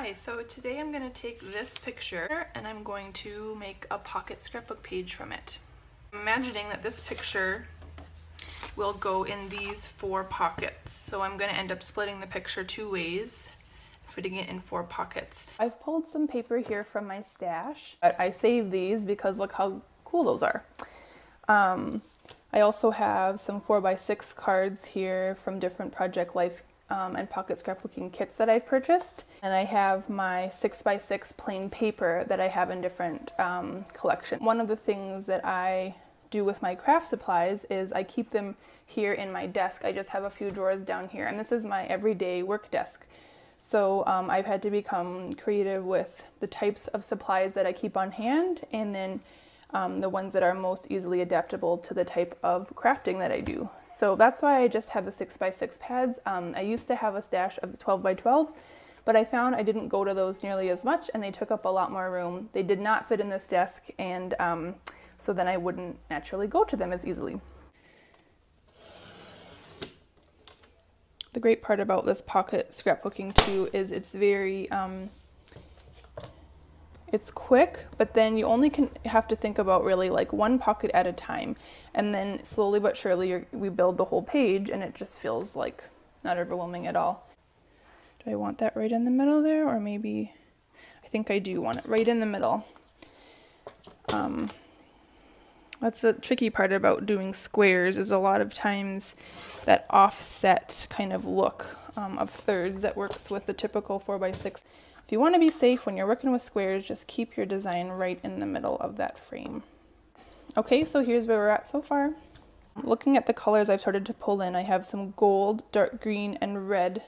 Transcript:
Hi, so today I'm going to take this picture and I'm going to make a pocket scrapbook page from it. I'm imagining that this picture will go in these four pockets. So I'm going to end up splitting the picture two ways, fitting it in four pockets. I've pulled some paper here from my stash. But I saved these because look how cool those are. Um, I also have some 4x6 cards here from different Project Life um, and pocket scrapbooking kits that I've purchased. And I have my 6x6 plain paper that I have in different um, collections. One of the things that I do with my craft supplies is I keep them here in my desk. I just have a few drawers down here and this is my everyday work desk. So um, I've had to become creative with the types of supplies that I keep on hand and then um, the ones that are most easily adaptable to the type of crafting that I do. So that's why I just have the 6x6 pads. Um, I used to have a stash of 12x12s, but I found I didn't go to those nearly as much and they took up a lot more room. They did not fit in this desk and um, so then I wouldn't naturally go to them as easily. The great part about this pocket scrapbooking too is it's very um, it's quick, but then you only can have to think about really like one pocket at a time. And then slowly but surely we build the whole page and it just feels like not overwhelming at all. Do I want that right in the middle there or maybe, I think I do want it right in the middle. Um, that's the tricky part about doing squares is a lot of times that offset kind of look um, of thirds that works with the typical 4x6 if you want to be safe when you're working with squares, just keep your design right in the middle of that frame. Okay, so here's where we're at so far. Looking at the colors I've started to pull in, I have some gold, dark green, and red